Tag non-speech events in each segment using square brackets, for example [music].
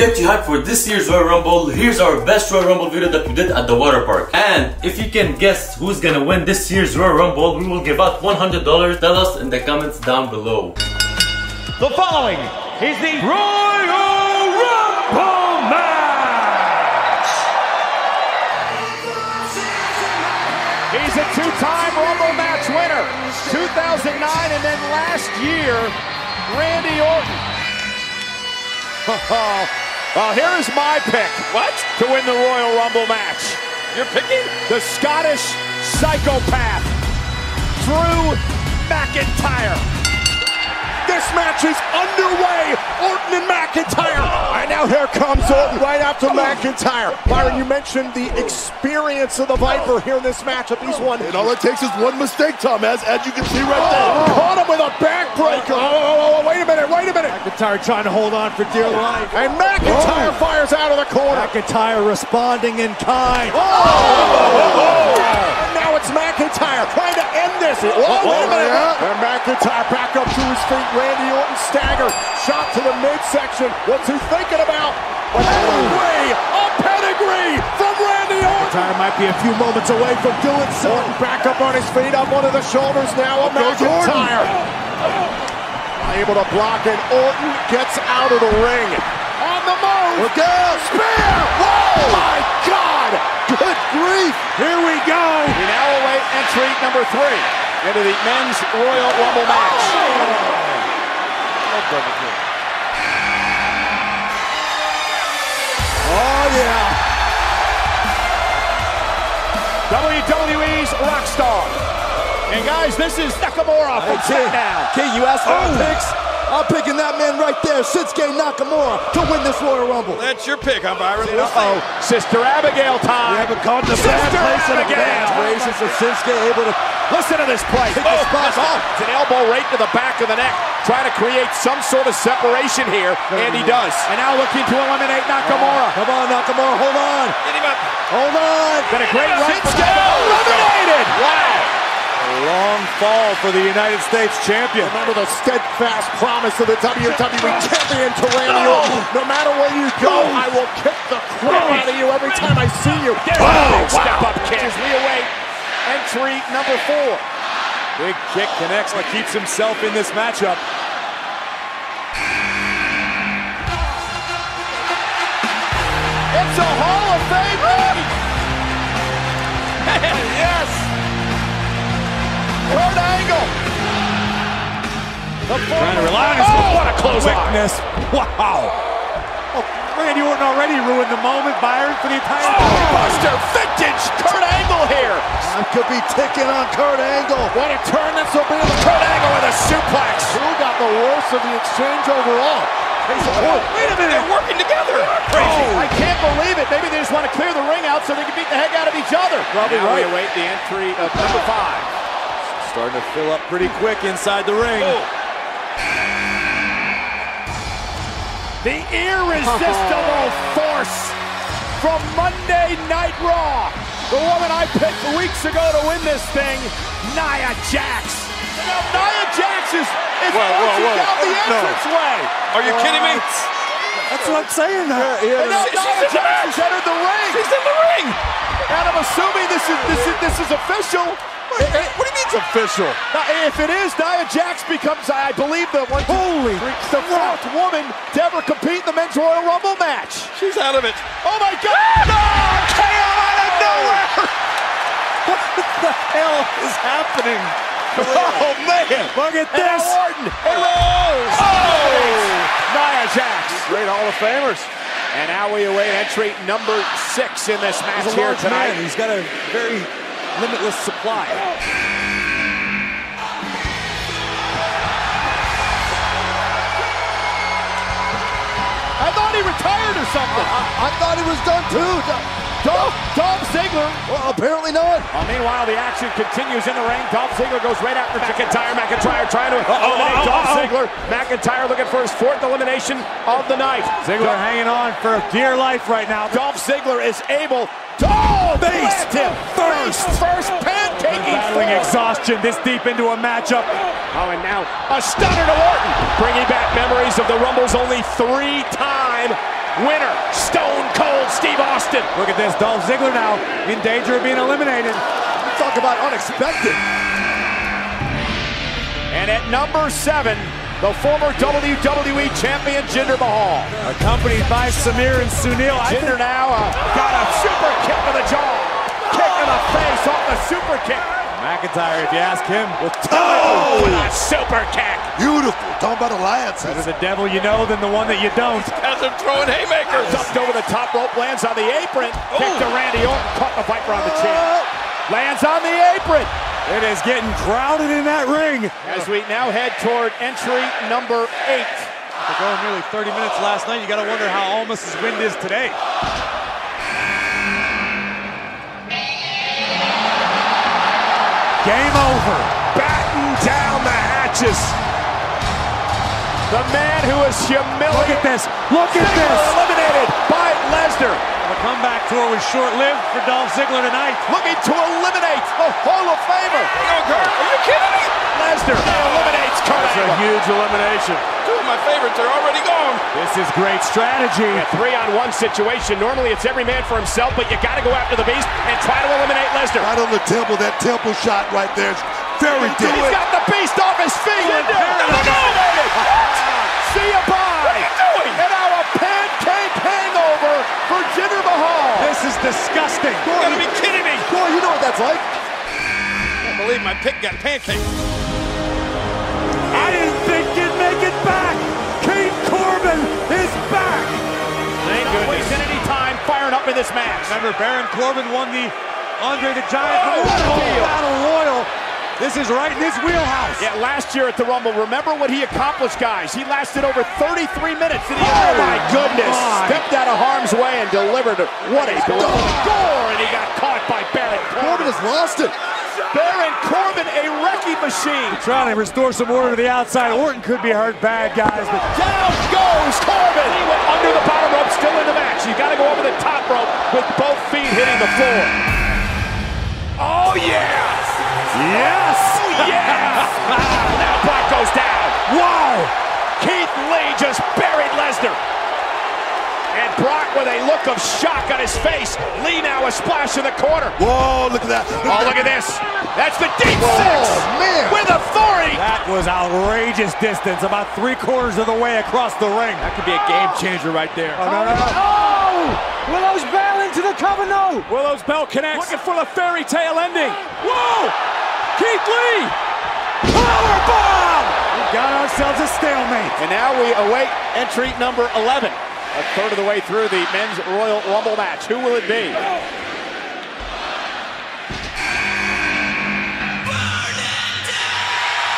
get you hyped for this year's Royal Rumble, here's our best Royal Rumble video that we did at the water park. And if you can guess who's gonna win this year's Royal Rumble, we will give out $100. Tell us in the comments down below. The following is the Royal Rumble match. He's a two-time Rumble match winner, 2009 and then last year, Randy Orton. [laughs] Oh, well, here is my pick. What? To win the Royal Rumble match. You're picking? The Scottish psychopath, Drew McIntyre. This match is underway. Orton and McIntyre. And now here comes Orton right after McIntyre. Byron, you mentioned the experience of the Viper here in this matchup. He's won. And all it takes is one mistake, Tom, as, as you can see right there. Oh, caught him with a backbreaker. Oh, oh, oh, oh wait a minute, wait a minute. McIntyre trying to hold on for dear life. And McIntyre oh. fires out of the corner. McIntyre responding in kind. Oh! And now it's McIntyre trying to end this. Oh, wait a minute. And McIntyre back up to his feet. Randy Orton staggered. Shot to the midsection. What's he thinking about? A pedigree! A pedigree from Randy Orton! McIntyre might be a few moments away from doing so. Orton back up on his feet, on one of the shoulders now of McIntyre. Able to block and Orton gets out of the ring. On the move! Look out! Spear! Whoa! My God! Good grief! Here we go! We now await entry number three into the men's Royal Rumble match. Oh, yeah. WWE's Rockstar. And guys, this is Nakamura from Key, SmackDown. Key, you asked for Oh. picks. I'm picking that man right there, Shinsuke Nakamura, to win this Royal Rumble. That's your pick, huh, Byron? Uh-oh. Sister Abigail time. We haven't caught in a Sister bad place in a Abigail. bad of Shinsuke able to Listen to this play. Take the oh, spot. Oh, it's an elbow right to the back of the neck. Trying to create some sort of separation here, and he does. And now looking to eliminate oh, Nakamura. Come on, Nakamura, hold on. Get him up. Hold on. Been a great run for Shinsuke eliminated. Wow. Long fall for the United States champion. Remember the steadfast promise of the WWE champion to Randy Orton. No matter where you go, I will kick the crap out of you every time I see you. Oh, step up kick. As we await entry number four. Big kick connects and keeps himself in this matchup. It's a Hall Kurt Angle. The Trying to rely on his Oh, what a clothesline. Quickness. Wow. Oh, Randy Orton already ruined the moment, Byron, for the entire oh, Buster vintage Kurt Angle here. Time could be ticking on Kurt Angle. What a turn this will be. on Kurt Angle with a suplex. Who got the worst of the exchange overall? Wait a minute. They're working together. Crazy. Oh. I can't believe it. Maybe they just want to clear the ring out so they can beat the heck out of each other. Probably now we await the entry of number five. Starting to fill up pretty quick inside the ring. Oh. The irresistible force from Monday Night Raw. The woman I picked weeks ago to win this thing, Nia Jax. Now Nia Jax is, is Whoa, whoa, whoa. down the No. entranceway. Are you kidding me? That's what I'm saying. Now. And now She's Nia Jax has entered the ring. He's in the ring. And I'm assuming this is this is this is official. What do it's official? Now, if it is, Nia Jax becomes, I believe, the one, Holy the fourth woman to ever compete in the men's Royal Rumble match. She's out of it. Oh my God! Ah! No! KO out of nowhere! [laughs] What the hell is happening? Oh man! Look at this. Orton and Rose. Oh! Nia Jax. Great Hall of Famers. And now we await entry number six in this match here tonight. man. He's got a very limitless supply. Oh. He retired or something. I thought he was done too. Dolph, Dolph Ziggler. Well, apparently not. Well, meanwhile, the action continues in the ring. Dolph Ziggler goes right after McIntyre. McIntyre trying to uh, oh, eliminate uh-oh, Dolph oh, uh-oh. Ziggler. McIntyre looking for his fourth elimination of the night. Ziggler hanging on for dear life right now. Dolph Ziggler is able to oh, Face plant him oh, first. Face first, pancaking Battling exhaustion this deep into a matchup. Oh, and now a stunner to Orton, bringing back memories of the Rumble's only three-time winner, Stone Cold Steve Austin. Look at this. Dolph Ziggler now in danger of being eliminated. Talk about unexpected. And at number seven, the former WWE champion Jinder Mahal. Accompanied by Samir and Sunil. I Jinder now uh, got a super kick to the jaw. Kick to the face off the super kick. McIntyre, if you ask him, will Oh, and a super kick. Beautiful. Talking about alliances. better the devil you know than the one that you don't. Has him throwing haymakers. Dumped over the top rope, lands on the apron. Kick to Randy Orton, caught the Viper on the chin. Oh! Lands on the apron. It is getting crowded in that ring. As we now head toward entry number eight. After going nearly 30 minutes last night, you got to wonder how Almas's wind is today. Game over. Batten down the hatches. The man who was Look humiliated. at this. Look at Ziggler this. eliminated by Lesnar. The comeback tour was short-lived for Dolph Ziggler tonight. Looking to eliminate the Hall of Famer. Are you kidding me? Lesnar eliminates Kurt Angle. Huge elimination. Two of my favorites are already gone. This is great strategy. A three-on-one situation. Normally it's every man for himself, but you got to go after the beast and try to eliminate Lesnar. Right on the temple, that temple shot right there is very deep. He's deep. got the beast off his feet. Eliminated. See you bye. What are you doing? And now a pancake hangover for Jinder Mahal. This is disgusting. You gotta be kidding me. Boy, you know what that's like. I can't believe my pick got pancaked. This match. Remember, Baron Corbin won the Andre the Giant Oh, what a Memorial deal. Battle Royal. This is right in his wheelhouse. Yeah, last year at the Rumble, remember what he accomplished, guys. He lasted over 33 minutes. And he, oh, oh my goodness. my. Stepped out of harm's way and delivered. What a. Gore, and he got caught by Baron Corbin Corbin. has lost it. Baron Corbin, a wrecking machine. Trying to restore some order to the outside. Orton could be hurt bad, guys, but Down goes Corbin. He went under the bottom rope, still in the match. You got to go over the top rope with both feet hitting the floor. Oh, yeah. yes! Oh, yeah. [laughs] now Brock goes down. Wow! Keith Lee just buried Lesnar. And Brock with a look of shock on his face. Lee now a splash in the corner. Whoa, look at that. Oh, look at this. That's the deep Oh, six man. with authority. That was outrageous distance, about three quarters of the way across the ring. That could be a game changer right there. Oh, no, no, no. Oh! Willow's Bell into the cover, no! Willow's Bell connects. Looking for the fairy tale ending. Whoa! Keith Lee! Powerbomb! We got ourselves a stalemate. And now we await entry number 11. A third of the way through the men's Royal Rumble match. Who will it be?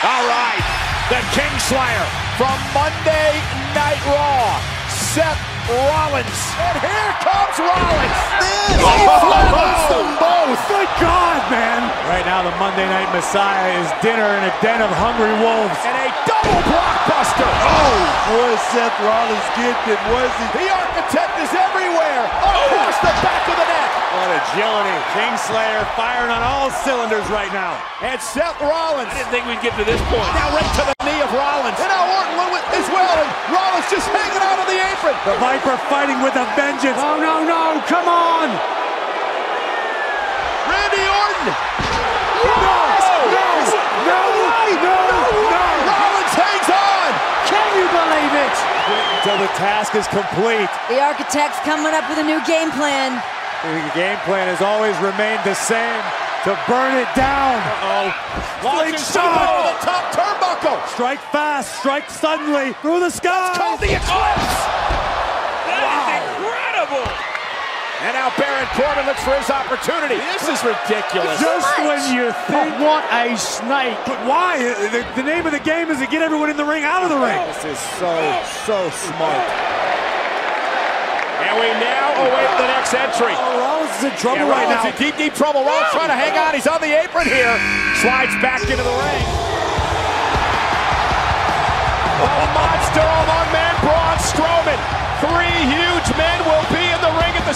All right, the Kingslayer from Monday Night Raw, Seth Rollins. And here comes Rollins. Man, Oh, he flattens them both. Good God, man! Right now, the Monday Night Messiah is dinner in a den of hungry wolves. And a double blockbuster. Oh, boy, Seth Rollins gifted, was he? The architect is everywhere. Across the back of the neck. What agility. Kingslayer firing on all cylinders right now. And Seth Rollins. I didn't think we'd get to this point. Now right to the knee of Rollins. And now Orton with as well. And Rollins just hanging out on the Viper fighting with a vengeance. Oh, no, no, come on! Randy Orton. No, no, no, no, no! no! Rollins hangs on. Can you believe it? Until the task is complete. The architect's coming up with a new game plan. The game plan has always remained the same to burn it down. Oh, launching shot. over the top turnbuckle. Strike fast, strike suddenly through the sky. Called the eclipse. That is incredible. And now Baron Corbin looks for his opportunity. This is ridiculous. Just when you think, What a snake! but why? The, the name of the game is to get everyone in the ring out of the ring. This is so, so smart. And we now await the next entry. Oh, Rollins is in trouble Yeah, right Rollins now. in deep, deep trouble. Rollins trying to hang on. He's on the apron here. Slides back into the ring. Oh, a monster among men, Braun Strowman. Three huge men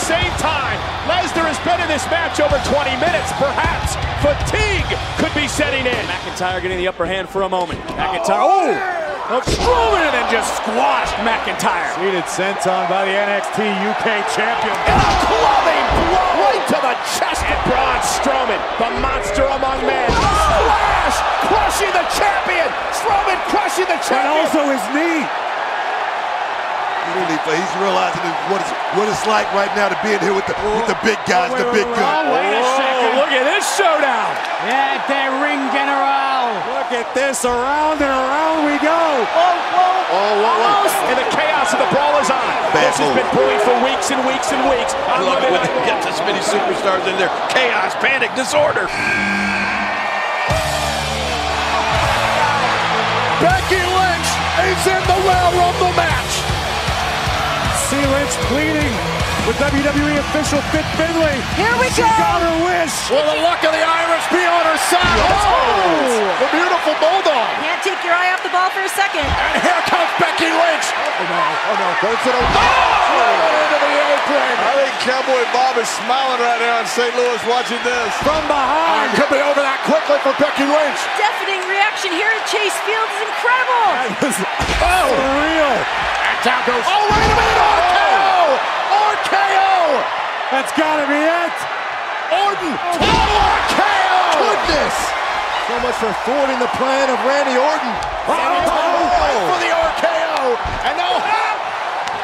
same time. Lesnar has been in this match over 20 minutes. Perhaps fatigue could be setting in. McIntyre getting the upper hand for a moment. McIntyre, oh! of Strowman and then just squashed McIntyre. Seated senton by the NXT UK champion. And a clubbing blow right to the chest of Braun Strowman, the monster among men. Splash, crushing the champion. Strowman crushing the champion! And also his knee. Really, but he's realizing what it's, what it's like right now to be in here with the, with the big guys, oh, the big guns. Wait a Whoa, second. look at this showdown. Yeah, the ring general. Look at this. Around and around we go. Oh, oh Almost. And the chaos of the brawl is on. Bad this has been brewing for weeks and weeks and weeks. I love it Monday when Night they get this many superstars in there. Chaos, panic, disorder. Becky Lynch is in the Royal Rumble match. C. Lynch pleading with WWE official Fit Finlay. Here we She go. got her wish. Will the luck of the Irish be on her side? Oh, oh, the beautiful Bulldog. Can't take your eye off the ball for a second. And here comes Becky Lynch. Oh no, oh no, goes to the Oh, into the apron. I think Cowboy Bob is smiling right now in St. Louis watching this. From And behind. could be over that quickly for Becky Lynch. Deafening reaction here at Chase Field is incredible. That Oh, Real. And down goes. Oh, wait a minute. RKO. Oh! RKO. That's gotta be it. Orton. Oh, RKO. goodness. So much for thwarting the plan of Randy Orton. Oh, right for the RKO. And now,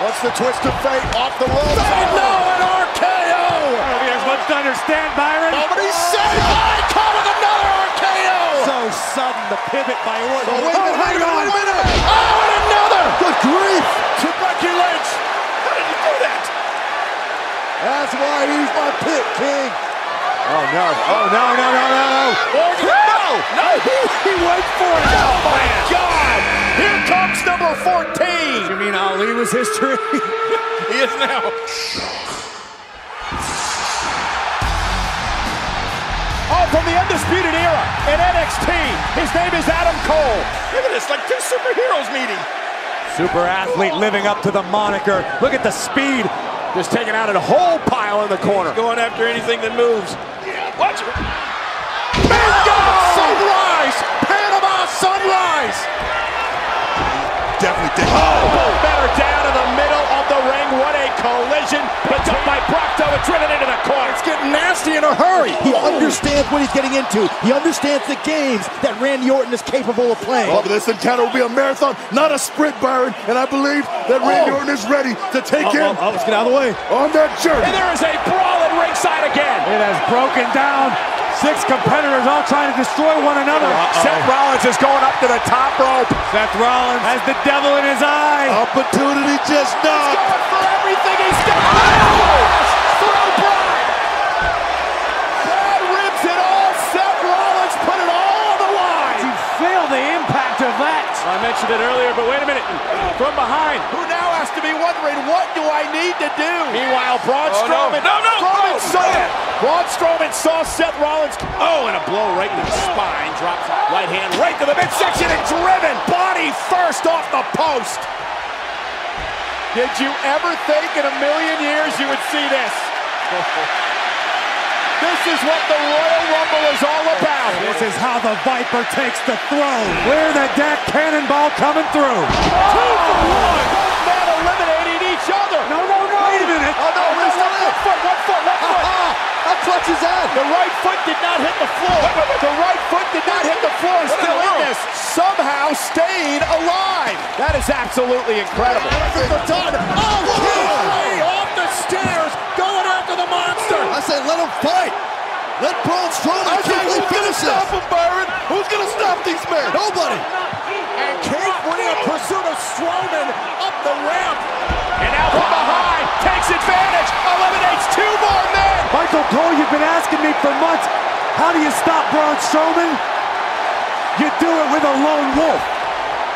What's the twist of fate off the ropes? say no, an RKO. I oh, don't think much to understand, Byron. Nobody said I call with another RKO. So sudden, the pivot by Orton. Oh, wait a minute, wait a minute, wait a minute. Oh, and another Good grief. to Becky Lynch. How did you do that? That's why he's my pick, King. Oh no. Oh no, no, no, no, no. Orton, no, no, [laughs] He went for it. Oh, oh my God! Here comes number 14. You mean Ali was history? [laughs] He is now. Undisputed Era in NXT. His name is Adam Cole. Look at this, like two superheroes meeting. Super athlete living up to the moniker. Look at the speed. Just taking out a whole pile in the corner. Going after anything that moves. Yeah, Watch it. Bingo! Sunrise! Panama Sunrise! Definitely did. Oh, better down What a collision. Picked up by Procto and driven into the corner. It's getting nasty in a hurry. He understands what he's getting into. He understands the games that Randy Orton is capable of playing. Oh, this encounter will be a marathon, not a sprint, Byron. And I believe that Randy oh. Orton is ready to take him Oh, let's get out of the way. on that journey. And there is a brawl at ringside again. It has broken down. Six competitors all trying to destroy one another. Seth Rollins is going up to the top rope. Seth Rollins has the devil in his eye. Opportunity just knocked. Going for everything he's got. Oh! Throw Brock. Brad rips it all. Seth Rollins put it all on the line. You feel the impact of that. I mentioned it earlier, but wait a minute. From behind. Who now has to be wondering, what do I need to do? Meanwhile, Braun Oh, no. Strowman. No, no, Strowman no. saw it. Braun Strowman saw Seth Rollins. Oh, and a blow right to the spine. Drops right hand right to the midsection and driven. Body first off the post. Did you ever think in a million years you would see this? [laughs] This is what the Royal Rumble is all about. This is how the Viper takes the throne. Where the deck cannonball coming through. Two for one. Both men eliminating each other. No, no, no. Wait a minute. Oh, no. Oh, one foot, one foot, one foot. How clutch? The right foot did not hit the floor. [laughs] The right foot did not hit the floor. Still in this. Somehow stayed alive. That is absolutely incredible. Oh, King off the stairs, going after the monster. I say let him fight. Let Braun Strowman quickly finish this. him, Byron? Who's gonna stop these men? Nobody. And King winning a pursuit of Strowman up the ramp. And now from behind, takes advantage, eliminates two more men. Michael Cole, you've been asking me for months, how do you stop Braun Strowman? You do it with a lone wolf.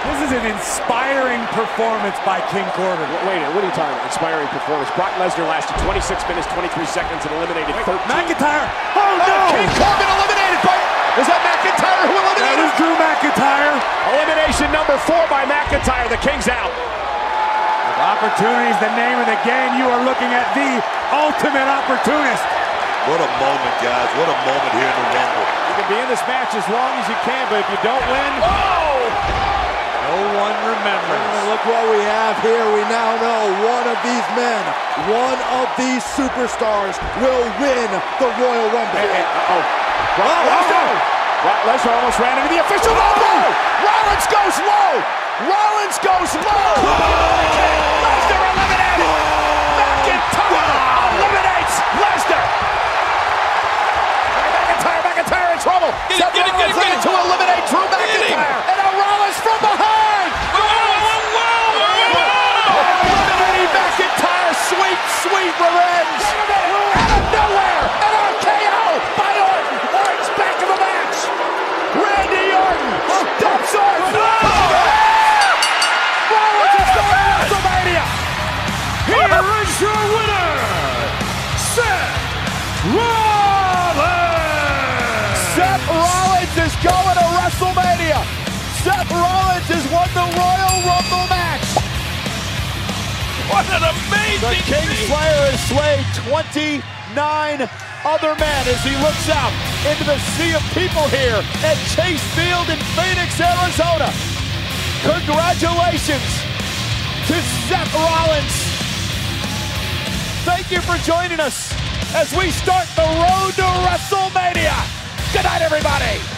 This is an inspiring performance by King Corbin. Wait, what are you talking about? Inspiring performance. Brock Lesnar lasted 26 minutes, 23 seconds, and eliminated 13. McIntyre. Oh Oh, no! King Corbin eliminated by. Was that McIntyre who eliminated? was Drew McIntyre. Elimination number four by McIntyre. The King's out. Opportunity is the name of the game. You are looking at the ultimate opportunist. What a moment, guys. What a moment here in the Rumble. You can be in this match as long as you can, but if you don't win, oh! No one remembers. Look what we have here. We now know one of these men, one of these superstars will win the Royal Rumble. Hey, hey, uh-oh. Brock Lesnar! Brock Lesnar almost ran into the official elbow! Rollins goes low! Rollins goes low! Lesnar eliminated! McIntyre eliminates Lesnar! McIntyre, McIntyre in trouble! Get it, Seth get it, get it, get it. to eliminate won the Royal Rumble match! What an amazing The King feat. Slayer has slayed 29 other men as he looks out into the sea of people here at Chase Field in Phoenix, Arizona. Congratulations to Seth Rollins. Thank you for joining us as we start the road to WrestleMania. Good night, everybody.